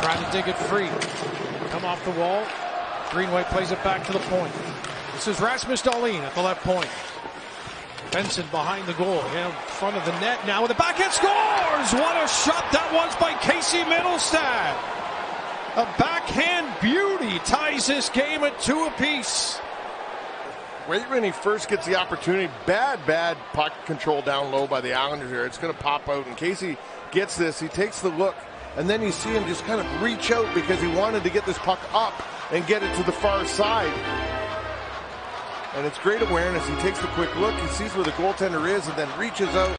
Trying to dig it free. Come off the wall. Greenway plays it back to the point. This is Rasmus Dahlin at the left point. Benson behind the goal, in front of the net now with a backhand scores! What a shot that was by Casey Mittelstadt! A backhand beauty ties this game at two apiece. Right when he first gets the opportunity, bad, bad puck control down low by the Islanders here. It's going to pop out. And Casey gets this. He takes the look, and then you see him just kind of reach out because he wanted to get this puck up and get it to the far side. And it's great awareness. He takes the quick look. He sees where the goaltender is and then reaches out